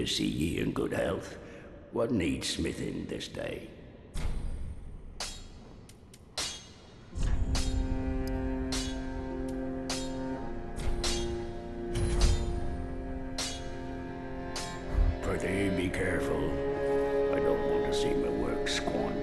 to see ye in good health. What needs smithing this day? Prithee, be careful. I don't want to see my work squandered.